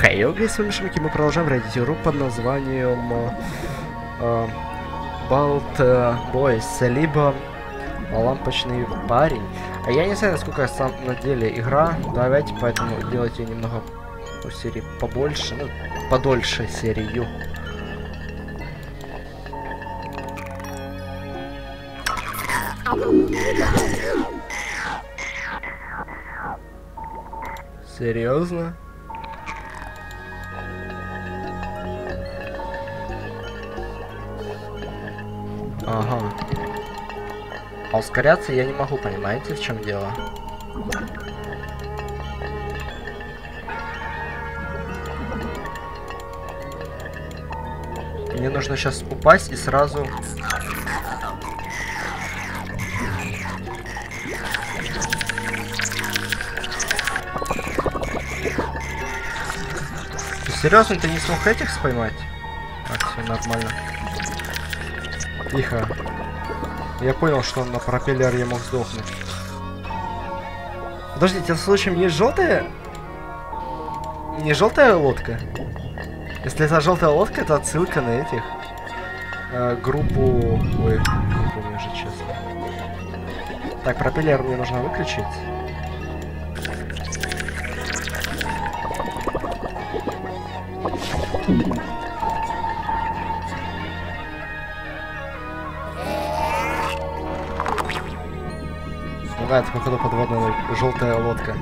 Хей, okay, сегодняшники мы продолжаем рейдить игру под названием э, Balt Boys, либо Лампочный парень. А я не знаю, насколько сам на деле игра, давайте поэтому делайте немного у серии побольше, ну, подольше серию. Серьезно? Ага. А ускоряться я не могу, понимаете, в чем дело? Мне нужно сейчас упасть и сразу... Серьезно, ты не смог этих поймать? Так, все нормально. Тихо. Я понял, что на пропеллер я мог сдохнуть. Подождите, а случаем не желтая? Не желтая лодка? Если это желтая лодка, это отсылка на этих. Э, группу... Ой, не помню уже, честно. Так, пропеллер мне нужно выключить. Это походу подводная желтая лодка.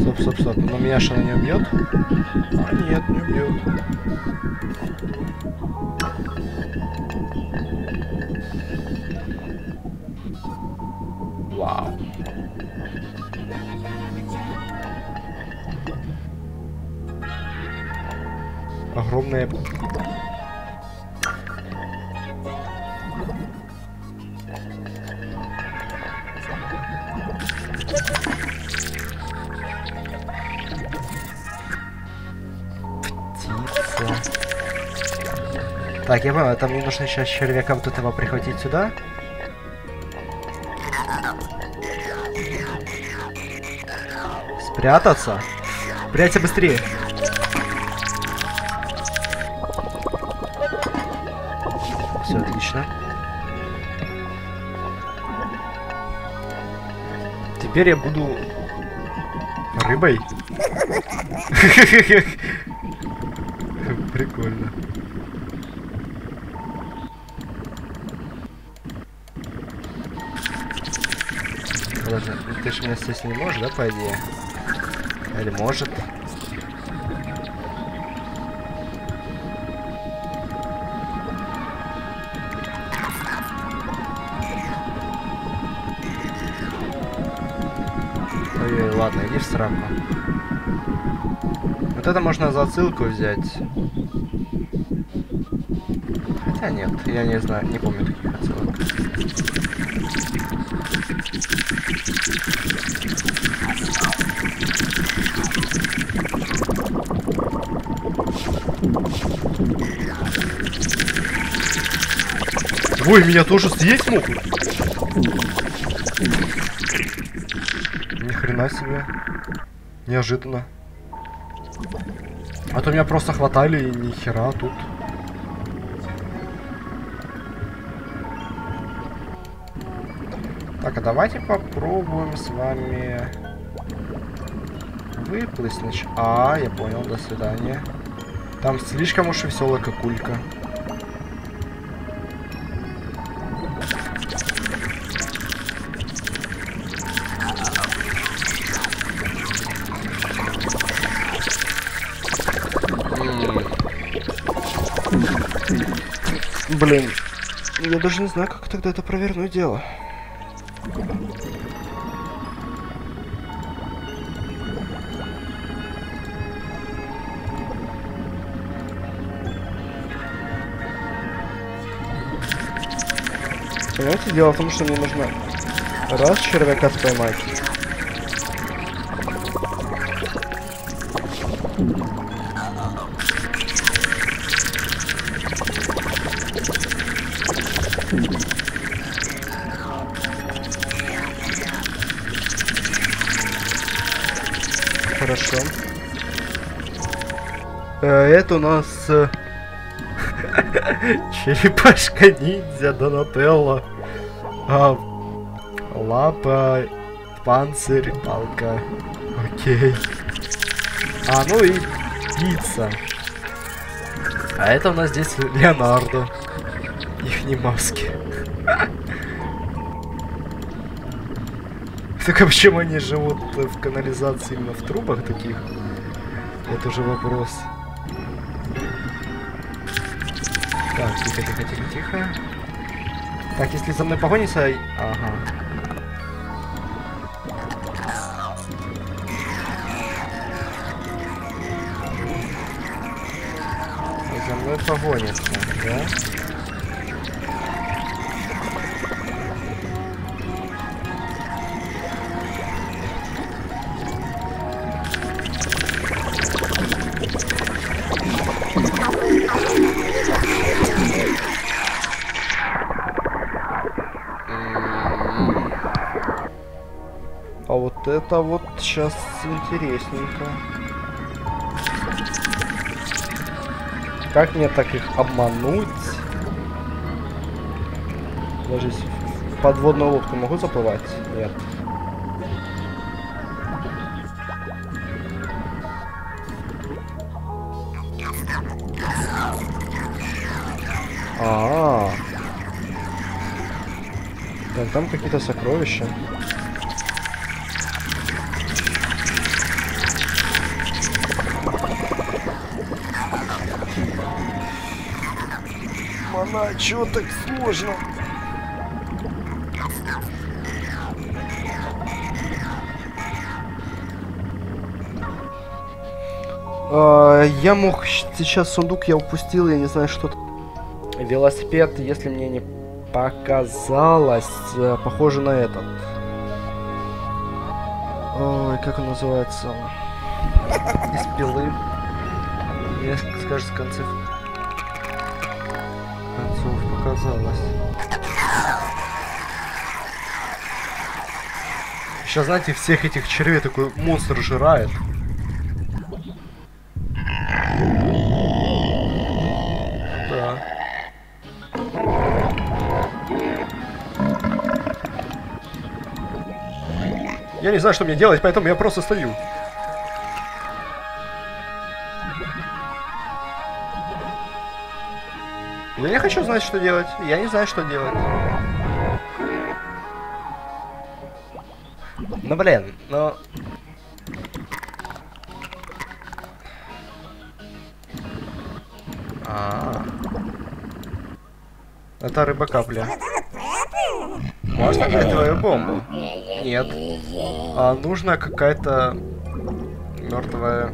Стоп, стоп, стоп. Но меня что, она не убьет? А, нет, не убьет. Огромная... Птица. Так, я понял, это мне нужно сейчас червяка вот этого прихватить сюда. Спрятаться? Прячься быстрее. Теперь я буду рыбой. Прикольно. Ладно, ты же меня здесь не можешь, да, по идее? Или может? Ой, ой, ладно, иди в сраку. Вот это можно за отсылку взять. Хотя нет, я не знаю, не помню таких отсылок. Ой, меня тоже съесть могут? Хрена себе. Неожиданно. А то меня просто хватали и ни хера тут. Так, а давайте попробуем с вами выплыть. А, я понял, до свидания. Там слишком уж веселая кокулька. Знаю, как тогда это провернуть дело. Понимаете, дело в том, что мне нужно раз червяка поймать. У нас э, черепашка ниндзя Донателло. А, лапа, панцирь, палка. Окей. А, ну и пицца. А это у нас здесь Леонардо. Их не маски. Только почему они живут в канализации именно в трубах таких? Это уже вопрос. Так, тихо, тихо, тихо, тихо. Так, если за мной погонится... Ага. За мной погонится, да? Это вот сейчас интересненько. Как мне так их обмануть? Даже в подводную лодку могу заплывать? Нет. А, -а, -а. Так, там какие-то сокровища. Мана, чё так сложно? А, я мог сейчас сундук я упустил, я не знаю что. Велосипед, если мне не показалось, э, похоже на этот. Ой, как он называется? Из пилы. Мне скажет с концов концов показалось. Сейчас, знаете, всех этих червей такой монстр жирает. Да. Я не знаю, что мне делать, поэтому я просто стою. Я не хочу знать, что делать. Я не знаю, что делать. Ну, блин, ну... А, -а, а Это рыба капля. Можно дать твою бомбу? Нет. А нужна какая-то мертвая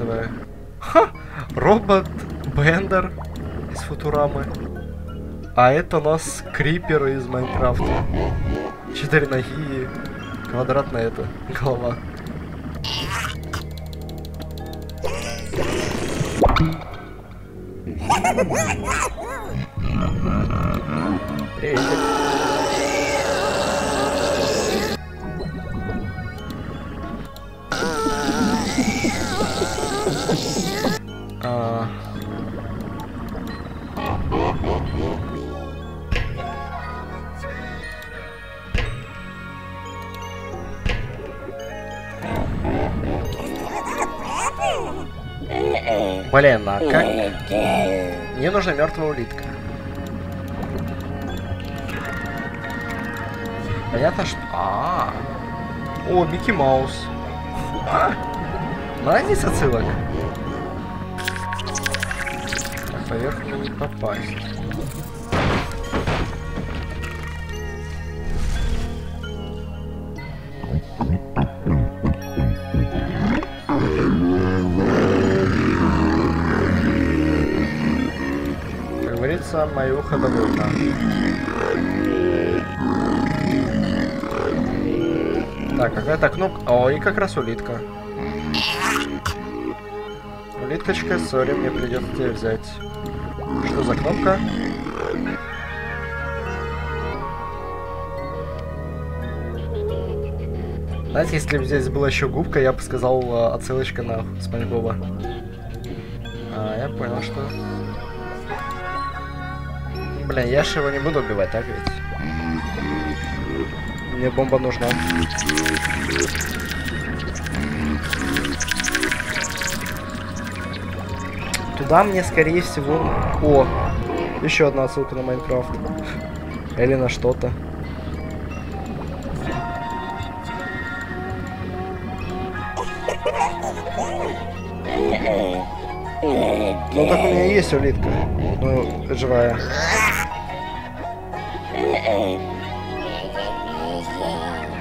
мертвая. Ха! Робот Бендер из Футурамы. А это у нас Крипер из Майнкрафта. Четыре ноги квадратная это голова. А... Блин, а как? Мне нужна мертвая улитка. Понятно, что... А, -а, -а. О, Микки Маус. А? Молодец, отсылок. Поверх не попасть. Как говорится, мое ухо довольно. Так, какая-то кнопка... О, и как раз улитка. Улиткочка, сори, мне придется тебя взять. Что за кнопка? Знаете, если бы здесь была еще губка, я бы сказал э, отсылочка на Спанч Боба. А, я понял, что... Блин, я же его не буду убивать, так ведь? Мне бомба нужна. Туда мне, скорее всего... О! Еще одна отсылка на Майнкрафт. Или на что-то. Ну так у меня есть улитка. Ну, живая.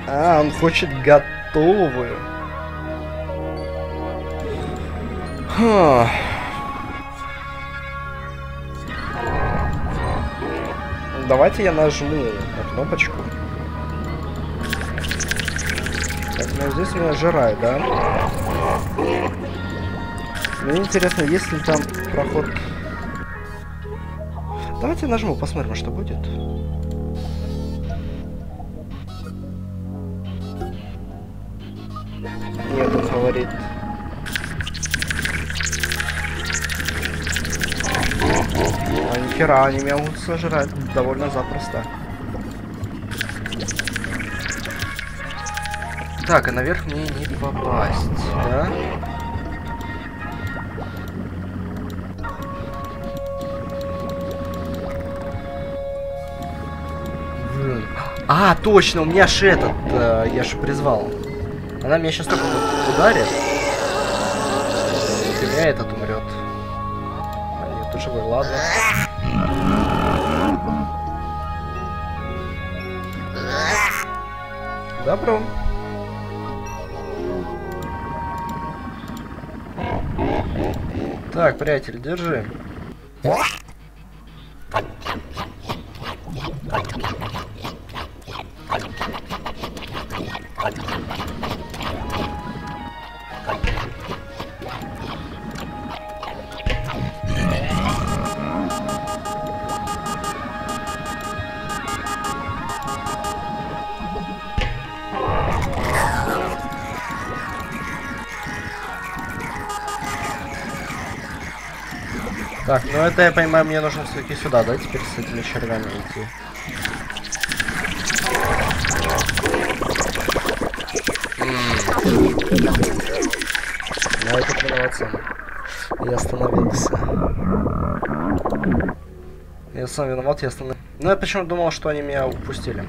А, он хочет готовую. Ха. Давайте я нажму на кнопочку. Так, ну здесь меня жирает, да? Мне интересно, есть ли там проход... Давайте нажму, посмотрим, что будет. Они меня сожрать довольно запросто. Так, а наверх мне не попасть, да? А, точно, у меня же этот, э, я же призвал. Она меня сейчас только ударит. И у меня этот умрет. А нет, живой, ладно. Добро. Так, приятель, держи. Так, ну это, я понимаю, мне нужно все-таки сюда, да, теперь с этими червями идти. Ну это виноват Я остановился. Я сам виноват, я остановился. Ну я почему думал, что они меня упустили.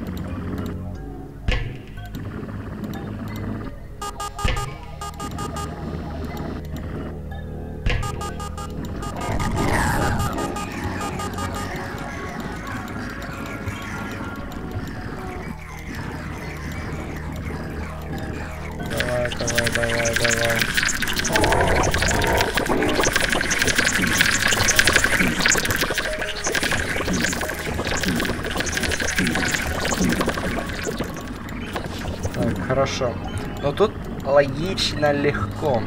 Логично легко.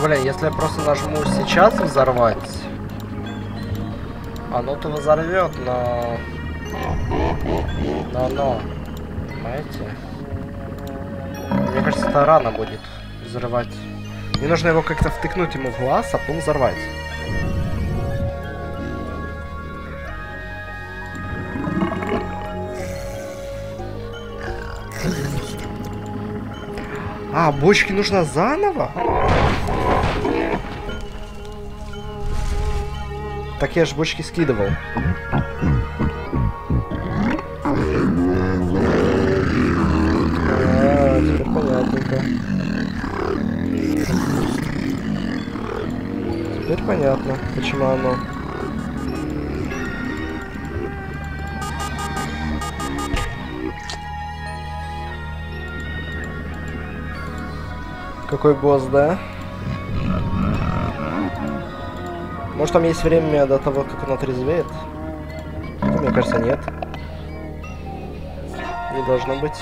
Бля, если я просто нажму сейчас взорвать, оно-то взорвет, но... Но оно... Понимаете? Мне кажется, это рано будет взрывать. Мне нужно его как-то втыкнуть ему в глаз, а потом взорвать. А, бочки нужно заново? Так я ж бочки скидывал. А, теперь понятненько. Теперь понятно, почему оно. Какой босс, да? Может там есть время до того, как он отрезвеет? Ну, мне кажется, нет. Не должно быть.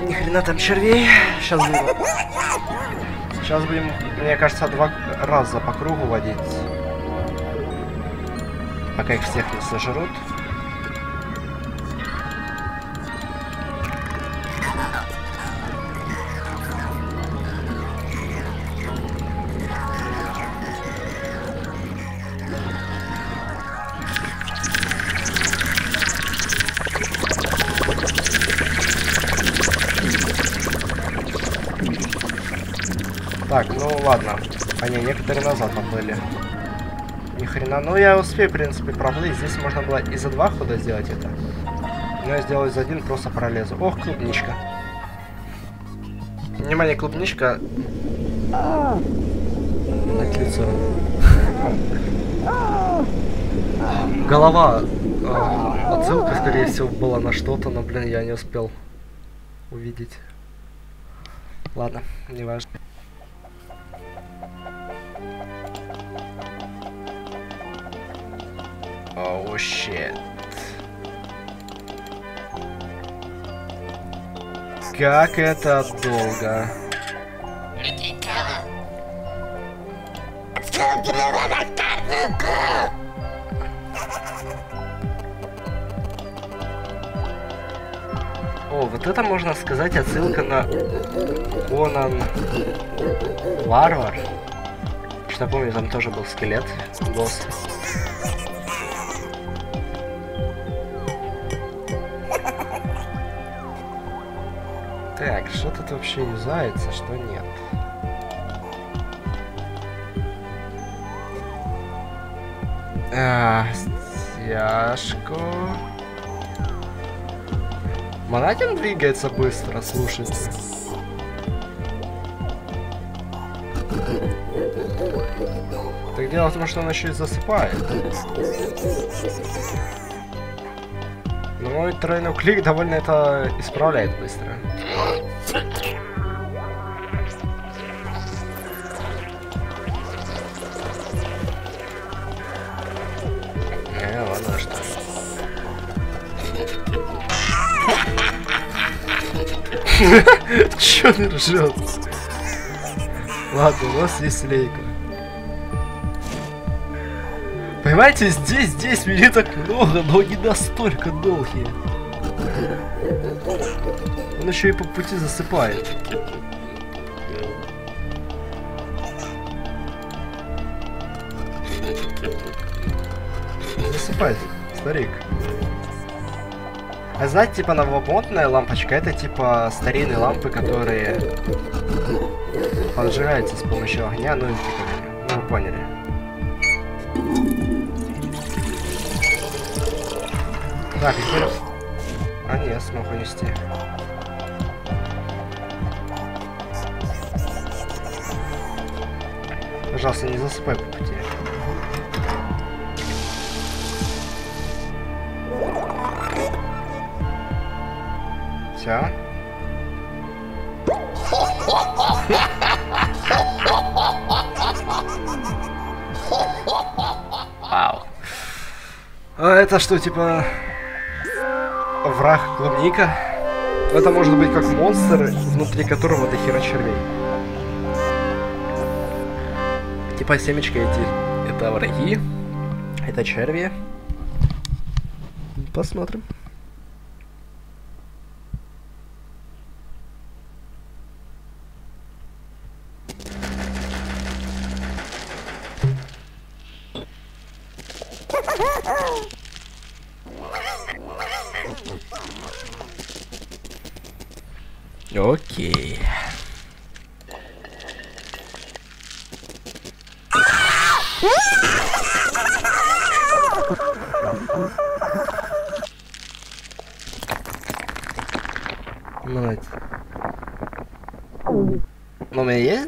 Ни хрена там червей. Сейчас будем... Сейчас будем, мне кажется, два раза по кругу водить. Пока их всех не сожрут. Так, ну ладно. Они некоторые назад поплыли. Ни хрена. Ну я успею, в принципе, проплыть. Здесь можно было и за два хода сделать это. Но я сделаю за один, просто пролезу. Ох, клубничка. Внимание, клубничка. На лицо. Голова. А, отсылка, скорее всего, была на что-то, но, блин, я не успел увидеть. Ладно, не важно. Oh shit. Как это долго. О, вот это можно сказать отсылка на Конан Варвар. Что помню, там тоже был скелет, босс. Что тут вообще юзается, что нет? А, стяжку. Монатин двигается быстро, слушайте. Так дело в том, что он еще и засыпает. Но мой тройной клик довольно это исправляет быстро. Чё он ржет? Ладно, у нас есть лейка. Понимаете, здесь, здесь меня так много, но не настолько долгие. Он еще и по пути засыпает. Засыпай, старик. А знаете, типа новомодная лампочка, это типа старинные лампы, которые поджигаются с помощью огня, ну, типа, ну вы поняли. Так, теперь... А, нет, смог унести. Пожалуйста, не засыпай по пути. Все. Вау. А это что, типа... Враг клубника? Это может быть как монстр, внутри которого до хера червей. Типа семечки эти, это враги, это черви. Посмотрим.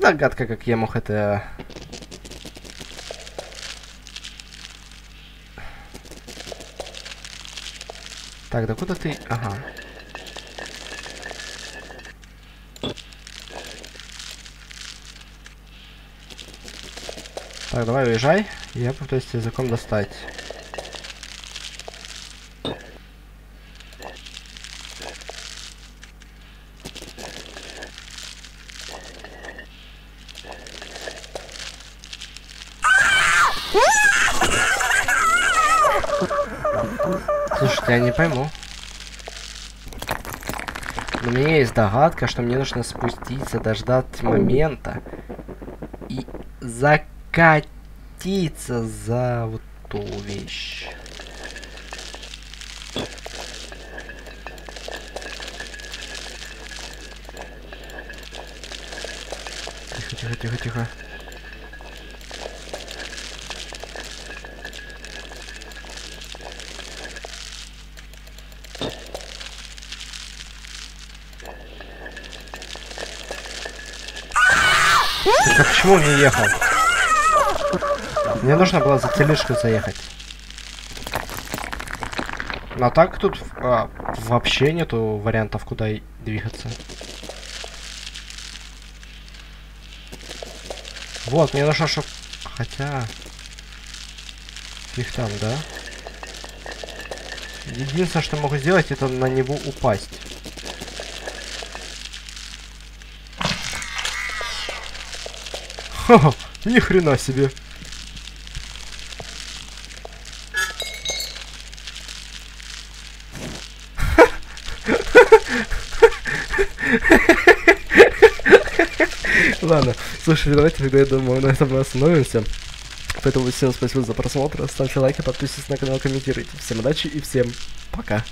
так гадко, как я мог это... Так, да куда ты? Ага. Так, давай уезжай. Я попытаюсь языком достать. Догадка, что мне нужно спуститься, дождать момента и закатиться за вот ту вещь. Тихо, тихо, тихо, тихо. А почему не ехал? Мне нужно было за тележку заехать. Ну, а так тут а, вообще нету вариантов, куда двигаться. Вот, мне нужно, чтоб... Хотя... Их там, да? Единственное, что могу сделать, это на него упасть. Ха-ха, ни хрена себе. Ладно, слушай, давайте тогда, я думаю, на этом мы остановимся. Поэтому всем спасибо за просмотр, ставьте лайки, подписывайтесь на канал, комментируйте. Всем удачи и всем пока.